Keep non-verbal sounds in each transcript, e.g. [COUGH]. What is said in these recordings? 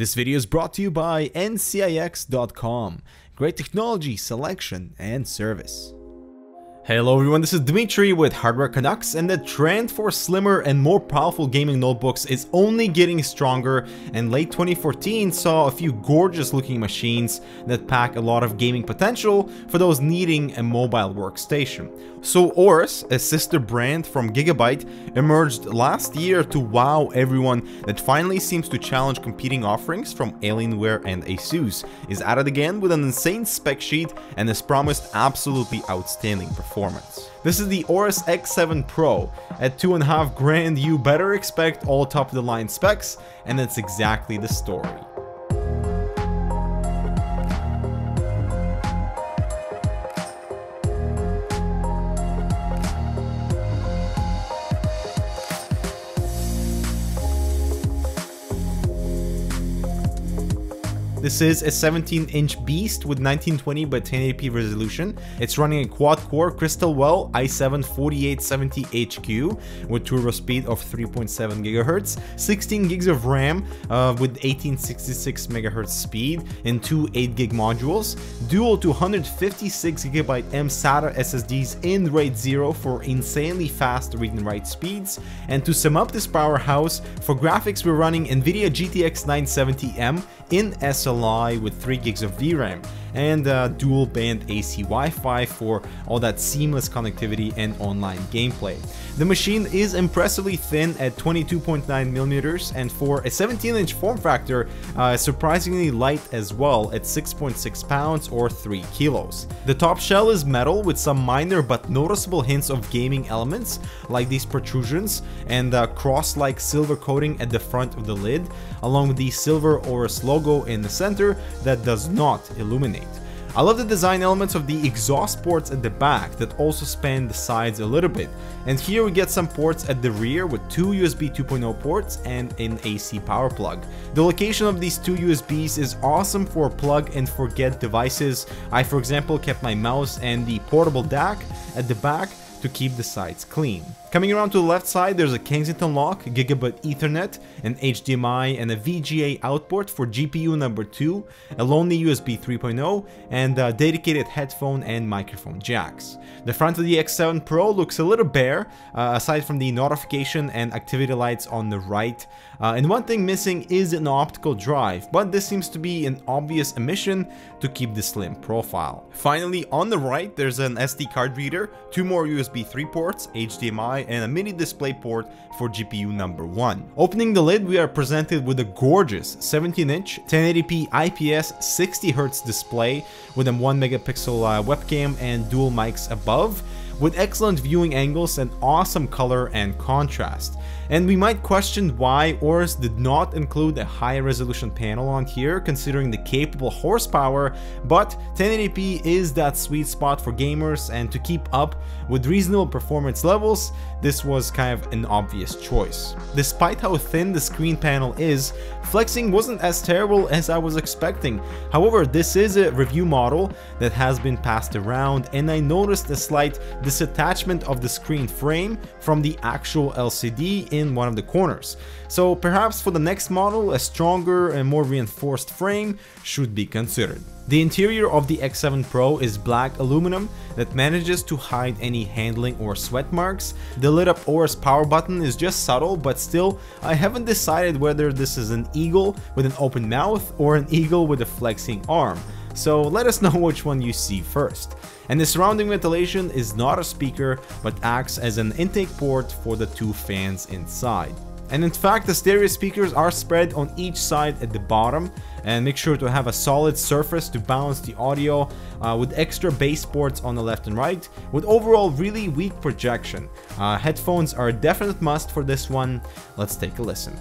This video is brought to you by NCIX.com. Great technology, selection, and service. Hello everyone, this is Dmitry with Hardware Canucks and the trend for slimmer and more powerful gaming notebooks is only getting stronger and late 2014 saw a few gorgeous looking machines that pack a lot of gaming potential for those needing a mobile workstation. So Aorus, a sister brand from Gigabyte, emerged last year to wow everyone that finally seems to challenge competing offerings from Alienware and Asus, is at it again with an insane spec sheet and has promised absolutely outstanding performance performance. This is the Aorus X7 Pro. At 2.5 grand you better expect all top of the line specs and that's exactly the story. This is a 17-inch beast with 1920 by 1080p resolution. It's running a quad-core Crystalwell i7-4870HQ with turbo speed of 3.7 GHz, 16 gigs of RAM uh, with 1866 MHz speed and two 8 gig modules, dual 256GB M-SATA SSDs in RAID 0 for insanely fast read and write speeds, and to sum up this powerhouse, for graphics we're running NVIDIA GTX 970M in SLI with 3 gigs of VRAM and uh, dual band AC Wi-Fi for all that seamless connectivity and online gameplay. The machine is impressively thin at 22.9 millimeters and for a 17 inch form factor, uh, surprisingly light as well at 6.6 pounds or 3 kilos. The top shell is metal with some minor but noticeable hints of gaming elements like these protrusions and uh, cross-like silver coating at the front of the lid along with the silver Aorus logo in the center that does not illuminate. I love the design elements of the exhaust ports at the back that also span the sides a little bit. And here we get some ports at the rear with two USB 2.0 ports and an AC power plug. The location of these two USBs is awesome for plug and forget devices. I for example kept my mouse and the portable DAC at the back to keep the sides clean. Coming around to the left side, there's a Kensington lock, gigabit ethernet, an HDMI and a VGA output for GPU number 2, a lonely USB 3.0, and a dedicated headphone and microphone jacks. The front of the X7 Pro looks a little bare, uh, aside from the notification and activity lights on the right, uh, and one thing missing is an optical drive, but this seems to be an obvious omission to keep the slim profile. Finally, on the right, there's an SD card reader, two more USB 3 ports, HDMI, and a mini display port for GPU number 1. Opening the lid, we are presented with a gorgeous 17-inch 1080p IPS 60Hz display with a 1 megapixel uh, webcam and dual mics above with excellent viewing angles and awesome color and contrast. And we might question why Aorus did not include a high resolution panel on here considering the capable horsepower, but 1080p is that sweet spot for gamers and to keep up with reasonable performance levels, this was kind of an obvious choice. Despite how thin the screen panel is, flexing wasn't as terrible as I was expecting. However, this is a review model that has been passed around and I noticed a slight disattachment of the screen frame from the actual LCD in one of the corners. So perhaps for the next model, a stronger and more reinforced frame should be considered. The interior of the X7 Pro is black aluminum that manages to hide any handling or sweat marks. The lit up Aorus power button is just subtle, but still, I haven't decided whether this is an eagle with an open mouth or an eagle with a flexing arm. So let us [LAUGHS] know which one you see first. And the surrounding ventilation is not a speaker, but acts as an intake port for the two fans inside. And in fact, the stereo speakers are spread on each side at the bottom and make sure to have a solid surface to balance the audio uh, with extra bass ports on the left and right with overall really weak projection. Uh, headphones are a definite must for this one. Let's take a listen.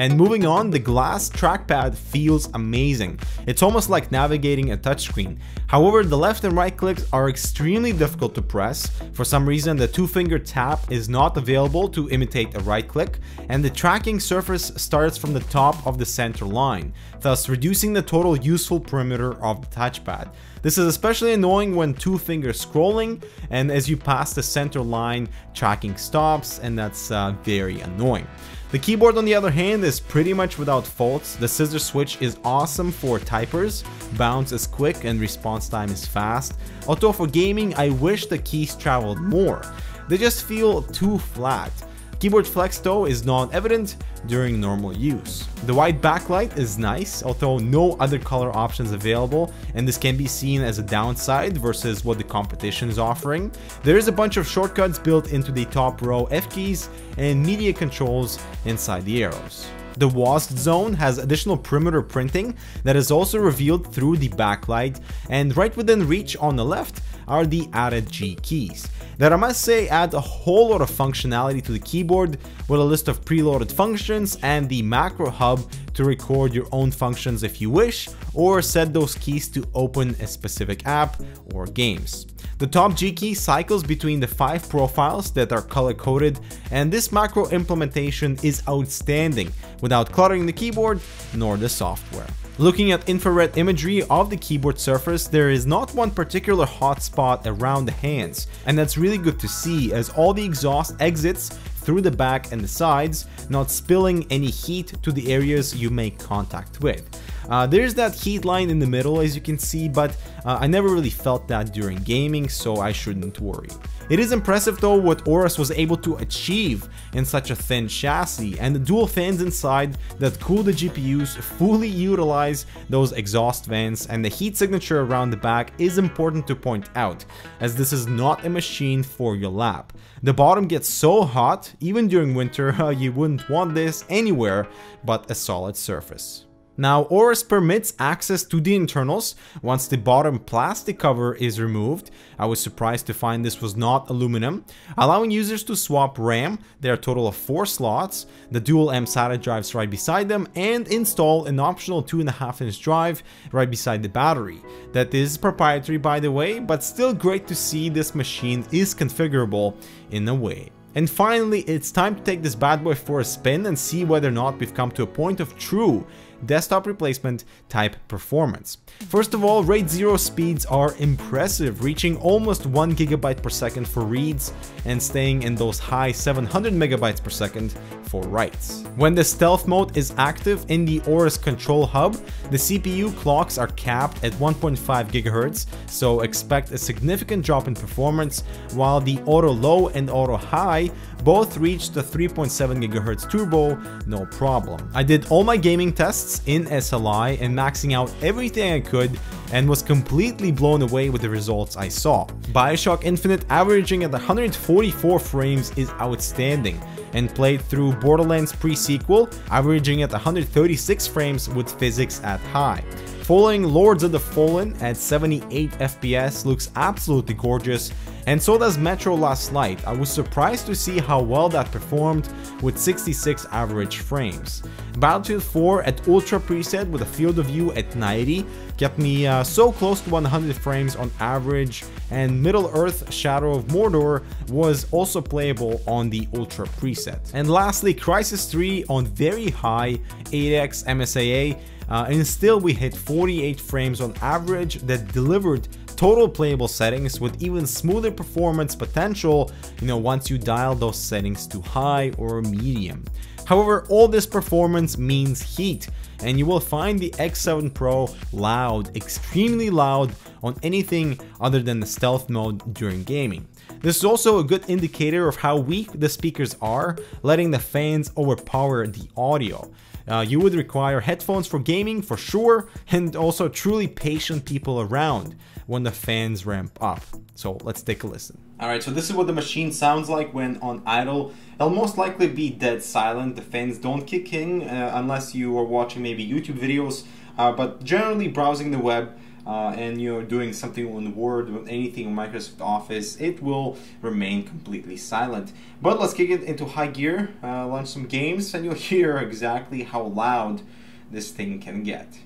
And moving on, the glass trackpad feels amazing. It's almost like navigating a touchscreen. However, the left and right clicks are extremely difficult to press. For some reason, the two finger tap is not available to imitate a right click, and the tracking surface starts from the top of the center line, thus reducing the total useful perimeter of the touchpad. This is especially annoying when two fingers scrolling and as you pass the center line, tracking stops and that's uh, very annoying. The keyboard on the other hand is pretty much without faults. The scissor switch is awesome for typers, bounce is quick and response time is fast. Although for gaming I wish the keys traveled more. They just feel too flat. Keyboard flex though is not evident during normal use. The white backlight is nice, although no other color options available, and this can be seen as a downside versus what the competition is offering. There is a bunch of shortcuts built into the top row F keys and media controls inside the arrows. The WASD zone has additional perimeter printing that is also revealed through the backlight, and right within reach on the left are the added G keys that I must say add a whole lot of functionality to the keyboard with a list of preloaded functions and the macro hub to record your own functions if you wish or set those keys to open a specific app or games. The top G key cycles between the five profiles that are color coded and this macro implementation is outstanding without cluttering the keyboard nor the software. Looking at infrared imagery of the keyboard surface, there is not one particular hot spot around the hands, and that's really good to see as all the exhaust exits through the back and the sides, not spilling any heat to the areas you make contact with. Uh, there's that heat line in the middle as you can see, but uh, I never really felt that during gaming, so I shouldn't worry. It is impressive though what Aorus was able to achieve in such a thin chassis and the dual fans inside that cool the GPUs fully utilize those exhaust vents and the heat signature around the back is important to point out as this is not a machine for your lap. The bottom gets so hot, even during winter, [LAUGHS] you wouldn't want this anywhere but a solid surface. Now Aorus permits access to the internals once the bottom plastic cover is removed. I was surprised to find this was not aluminum, allowing users to swap RAM, there are total of 4 slots, the dual M SATA drives right beside them, and install an optional 2.5 inch drive right beside the battery. That is proprietary by the way, but still great to see this machine is configurable in a way. And finally, it's time to take this bad boy for a spin and see whether or not we've come to a point of true desktop replacement type performance. First of all, RAID 0 speeds are impressive, reaching almost 1 GB per second for reads and staying in those high 700 megabytes per second for writes. When the stealth mode is active in the Aorus control hub, the CPU clocks are capped at 1.5 GHz, so expect a significant drop in performance, while the auto low and auto high both reach the 3.7 GHz turbo, no problem. I did all my gaming tests in SLI and maxing out everything I could and was completely blown away with the results I saw. Bioshock Infinite averaging at 144 frames is outstanding and played through Borderlands pre-sequel averaging at 136 frames with physics at high. Following Lords of the Fallen at 78 FPS looks absolutely gorgeous and so does Metro Last Light. I was surprised to see how well that performed with 66 average frames. Battlefield 4 at Ultra preset with a field of view at 90 kept me uh, so close to 100 frames on average and Middle Earth Shadow of Mordor was also playable on the Ultra preset. And lastly Crysis 3 on very high 8x MSAA uh, and still we hit 48 frames on average that delivered total playable settings with even smoother performance potential, you know, once you dial those settings to high or medium. However, all this performance means heat, and you will find the X7 Pro loud, extremely loud on anything other than the stealth mode during gaming. This is also a good indicator of how weak the speakers are, letting the fans overpower the audio. Uh, you would require headphones for gaming for sure, and also truly patient people around when the fans ramp up. So let's take a listen. Alright, so this is what the machine sounds like when on idle. It'll most likely be dead silent, the fans don't kick in uh, unless you are watching maybe YouTube videos, uh, but generally browsing the web, uh, and you're doing something on Word, anything on Microsoft Office, it will remain completely silent. But let's kick it into high gear, uh, launch some games, and you'll [LAUGHS] hear exactly how loud this thing can get.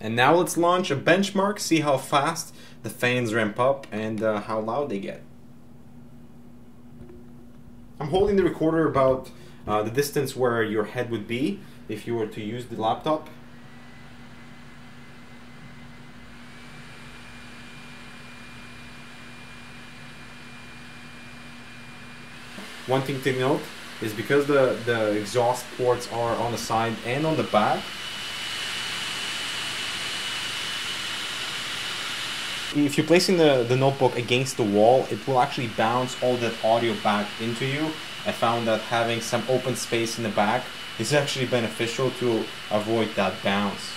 And now let's launch a benchmark, see how fast the fans ramp up and uh, how loud they get. I'm holding the recorder about uh, the distance where your head would be if you were to use the laptop. One thing to note is because the, the exhaust ports are on the side and on the back, if you're placing the, the notebook against the wall, it will actually bounce all that audio back into you. I found that having some open space in the back is actually beneficial to avoid that bounce.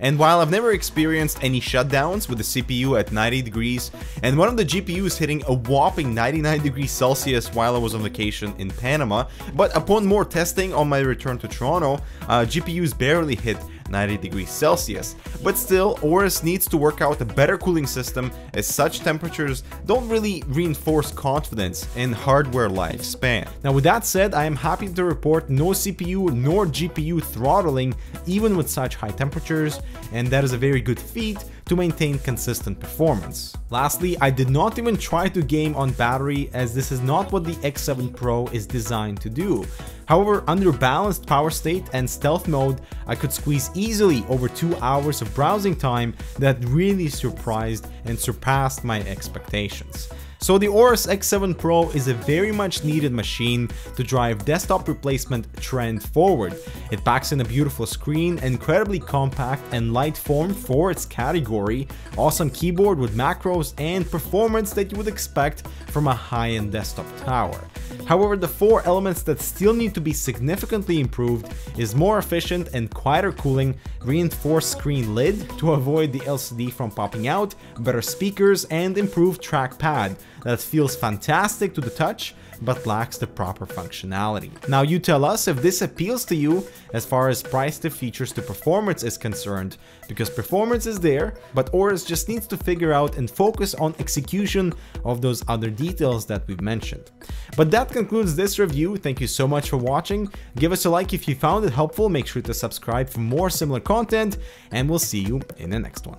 And while I've never experienced any shutdowns with the CPU at 90 degrees and one of the GPUs hitting a whopping 99 degrees Celsius while I was on vacation in Panama, but upon more testing on my return to Toronto, uh, GPUs barely hit 90 degrees Celsius. But still, Aorus needs to work out a better cooling system as such temperatures don't really reinforce confidence in hardware lifespan. Now with that said, I am happy to report no CPU nor GPU throttling even with such high temperatures, and that is a very good feat to maintain consistent performance. Lastly, I did not even try to game on battery as this is not what the X7 Pro is designed to do. However, under balanced power state and stealth mode, I could squeeze easily over 2 hours of browsing time that really surprised and surpassed my expectations. So the Aorus X7 Pro is a very much needed machine to drive desktop replacement trend forward. It packs in a beautiful screen, incredibly compact and light form for its category, awesome keyboard with macros and performance that you would expect from a high-end desktop tower. However, the four elements that still need to be significantly improved is more efficient and quieter cooling, reinforced screen lid to avoid the LCD from popping out, better speakers, and improved trackpad that feels fantastic to the touch but lacks the proper functionality. Now you tell us if this appeals to you as far as price to features to performance is concerned, because performance is there, but Aorus just needs to figure out and focus on execution of those other details that we've mentioned. But that concludes this review, thank you so much for watching, give us a like if you found it helpful, make sure to subscribe for more similar content, and we'll see you in the next one.